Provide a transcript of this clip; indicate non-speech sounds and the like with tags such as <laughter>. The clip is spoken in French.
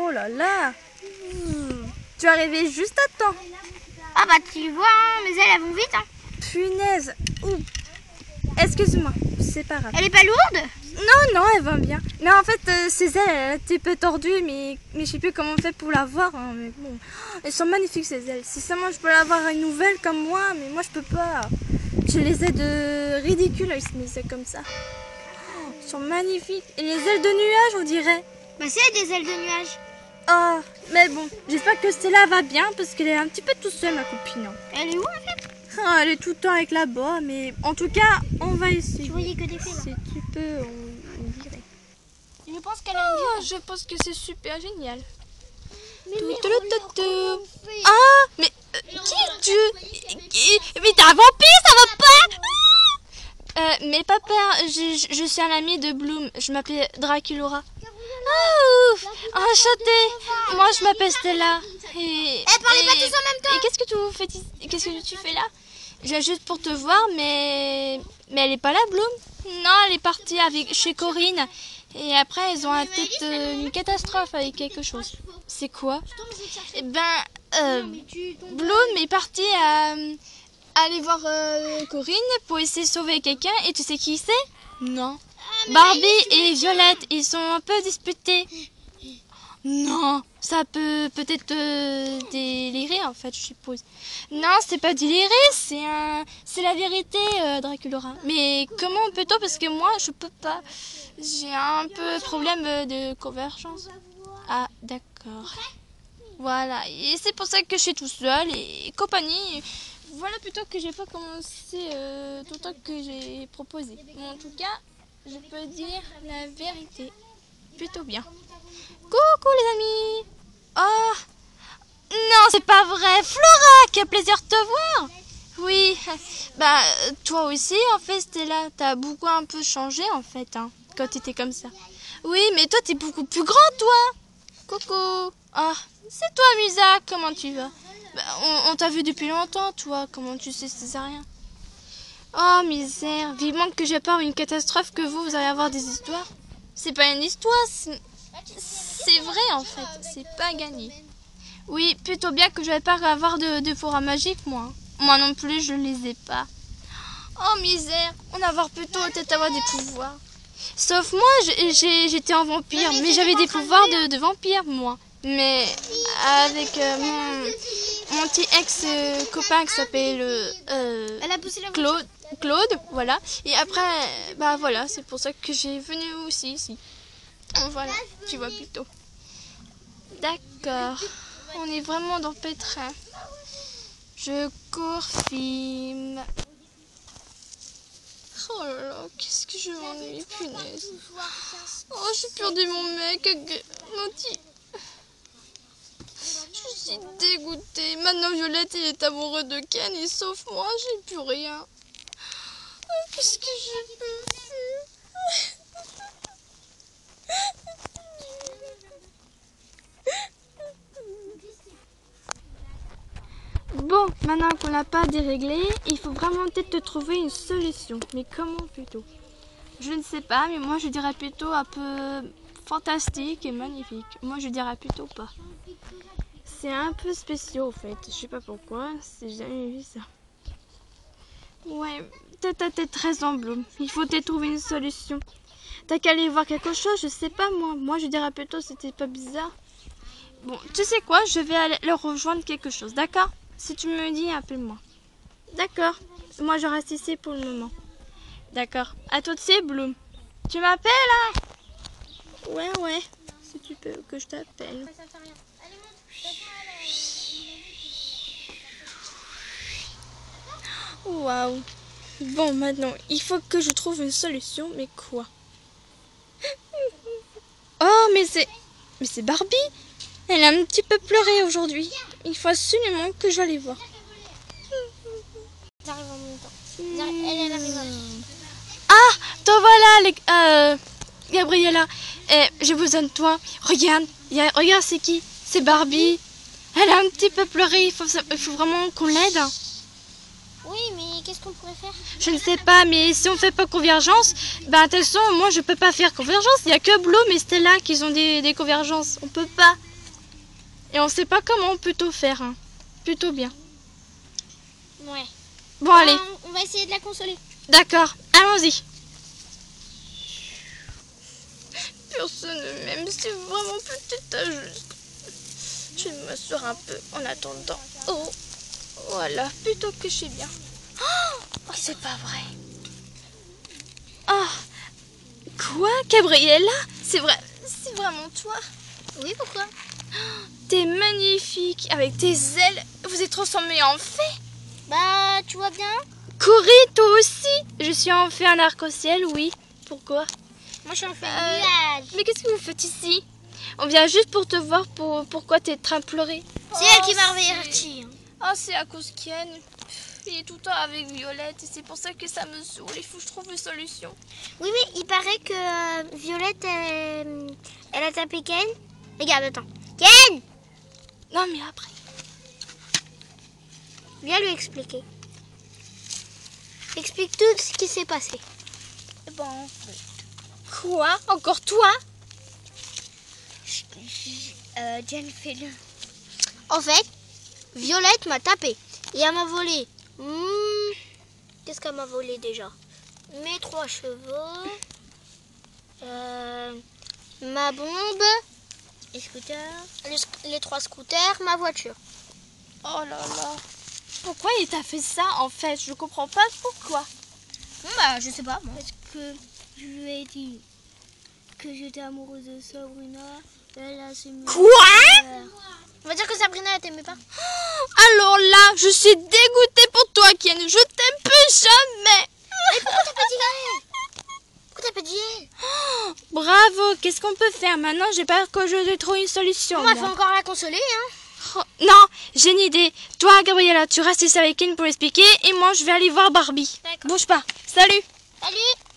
Oh là là. Tu es arrivé juste à temps. Ah bah tu vois, hein, mes ailes elles vont vite. Hein. Punaise. Ouh. Excuse-moi, c'est pas grave. Elle est pas lourde? Non, non, elle va bien. Mais en fait, euh, ses ailes, elles sont un petit peu tordues, mais, mais je sais plus comment on fait pour la voir. hein, mais bon, elles sont magnifiques, ces ailes. Si seulement je peux l'avoir une nouvelle comme moi, mais moi, je peux pas. Je les ai de ridicules, mais c'est comme ça. Oh, Elles sont magnifiques. Et les ailes de nuage, on dirait. Bah c'est des ailes de nuage. Oh, mais bon, j'espère que Stella va bien, parce qu'elle est un petit peu toute seule, ma copine. Elle est où en fait? Ah, elle est tout le temps avec là-bas, mais en tout cas, on va Tu essayer. voyais que des films. Si tu peux, on, on dirait. Je pense qu'elle a Oh, je pense que c'est super génial. Mais, Tout, mais tout, tout, tout. Ah, mais euh, qui es-tu Qui- Mais t'es un vampire, ça va pas euh, Mais papa, je, je- je suis un ami de Bloom. Je m'appelle Draculora. Ah, ouf Enchantée Moi, je m'appelle Stella. Et, Eh, parlez pas et- tous en même temps. Et qu'est-ce que tu fais ici? Qu'est-ce que tu fais là? Je viens juste pour te voir, mais mais elle est pas là, Bloom? Non, elle est partie avec chez Corinne. Et après, ils ont un tête euh, une catastrophe avec quelque chose. C'est quoi? Eh ben, euh, Bloom est parti à, à aller voir euh, Corinne pour essayer de sauver quelqu'un. Et tu sais qui c'est? Non. Barbie et Violette, ils sont un peu disputés. Non, ça peut peut-être te délirer en fait, je suppose. Non, c'est pas délirer, c'est un, c'est la vérité, euh, Draculora. Mais comment peut-on Parce que moi, je peux pas. J'ai un peu problème euh, de convergence. Ah, d'accord. Voilà, et c'est pour ça que je suis tout seul et compagnie. Voilà plutôt que j'ai pas commencé euh, tout le temps que j'ai proposé. En tout cas, je peux dire la vérité. Plutôt bien. Coucou les amis. Oh Non, c'est pas vrai. Flora, quel plaisir de te voir. Oui, bah toi aussi en fait Stella, t'as beaucoup un peu changé en fait hein, quand t'étais comme ça. Oui, mais toi t'es beaucoup plus grand toi. Coucou. Ah, c'est toi Musa, comment tu vas? Bah, On, t'a vu depuis longtemps toi, comment tu sais c'est rien? Oh misère, vivement que j'ai peur une catastrophe que vous, vous allez avoir des histoires. C'est pas une histoire, c'est vrai en fait, c'est pas gagné. Oui, plutôt bien que je vais pas avoir de, de magique moi. Moi non plus, je les ai pas. Oh misère, on va avoir plutôt peut-être avoir des pouvoirs. Sauf moi, j'étais en vampire, mais j'avais des pouvoirs de, de vampire moi. Mais avec euh, mon, mon petit ex-copain qui s'appelle euh, euh, Elle a poussé la Claude, Claude, voilà. Et après, bah voilà, c'est pour ça que j'ai venu aussi ici. Voilà, tu vois plutôt. D'accord. On est vraiment dans Pétrin. Je cours, film. Oh là là, qu'est-ce que je m'ennuie, punaise. Oh, j'ai perdu mon mec. Je suis dégoûtée. Maintenant, Violette, il est amoureux de Ken et sauf moi, j'ai plus rien. Qu'est-ce que je faire? Bon, maintenant qu'on l'a pas déréglé, il faut vraiment peut-être te trouver une solution. Mais comment plutôt? Je ne sais pas, mais moi je dirais plutôt un peu fantastique et magnifique. Moi je dirais plutôt pas. C'est un peu spécial en fait. Je sais pas pourquoi, j'ai jamais vu ça. Ouais, peut-être à tête très en bloom. Il faut trouver une solution. T'as qu'à aller voir quelque chose, je sais pas moi. Moi je dirais plutôt c'était pas bizarre. Bon, tu sais quoi, je vais aller leur rejoindre quelque chose, d'accord? Si tu me dis, appelle-moi. D'accord. Moi je reste ici pour le moment. D'accord. À toi aussi, Bloom. Tu m'appelles là Ouais, ouais. Si tu peux que je t'appelle. Waouh. Bon, maintenant, il faut que je trouve une solution, mais quoi? Oh, mais c'est... Mais c'est Barbie Elle a un petit peu pleuré aujourd'hui. Il faut absolument que je l'aille voir. J'arrive en même temps. J'arrive- Elle, elle arrive. en- Ah, toi voilà, les... euh, Gabriella. Eh, j'ai besoin de toi. Regarde, regarde, c'est qui? C'est Barbie. Elle a un petit peu pleuré. Il faut, il faut vraiment qu'on l'aide. Oui, mais qu'est-ce qu'on pourrait faire? Je ne sais pas, mais si on fait pas convergence, ben de toute façon, moi je peux pas faire convergence. Il y a que Bloom et Stella qui ont des, des convergences. On peut pas. Et on sait pas comment plutôt faire. hein. Plutôt bien. Ouais. Bon, allez, Euh, on va essayer de la consoler. d'accord, allons-y. Personne ne m'aime, c'est vraiment peut-être injuste. Je vais m'asseoir un peu en attendant. Oh, voilà, plutôt que je suis bien. Oh, c'est pas vrai. Oh, quoi, Gabriella? C'est vrai, c'est vraiment toi? Oui, pourquoi? T'es magnifique avec tes ailes. Vous êtes transformée en fée. Bah, tu vois bien Cory, toi aussi Je suis en fait un arc-au-ciel, oui. Pourquoi? Moi, je suis en fait Euh, village. Mais qu'est-ce que vous faites ici? On vient juste pour te voir pour pourquoi t'es en train de pleurer. C'est elle qui m'a averti. Ah, c'est à cause qu'Yann, il est tout le temps avec Violette et c'est pour ça que ça me saoule. Il faut que je trouve une solution. Oui, oui, il paraît que euh, Violette, elle, elle a tapé Ken. Regarde, attends. Ken Non, mais après. Viens lui expliquer. Explique tout ce qui s'est passé. Bon, Quoi? Encore toi? Euh, Jen, fais-le. En fait, Violette m'a tapé. Et elle m'a volé. Hmm, Qu'est-ce qu'elle m'a volé déjà? Mes trois chevaux. euh, ma bombe. Les scooters. Les, sc- les trois scooters. Ma voiture. Oh là là. Pourquoi il t'a fait ça en fait? Je comprends pas pourquoi. bah, je sais pas, moi. Parce que je lui ai dit que j'étais amoureuse de Sabrina. Elle a Quoi On va dire que Sabrina, elle t'aimait pas. <gasps> Alors là, je suis dégoûtée pour toi, Ken. Je t'aime plus jamais. Pourquoi t'as pas dit elle? Pourquoi t'as pas dit elle? <gasps> Bravo, qu'est-ce qu'on peut faire maintenant? J'ai peur que je trouve une solution. Moi, moi. faut encore la consoler, hein. Oh, non, j'ai une idée. Toi, Gabriella, tu restes ici avec Ken pour l'expliquer et moi, je vais aller voir Barbie. D'accord. Bouge pas. Salut. Salut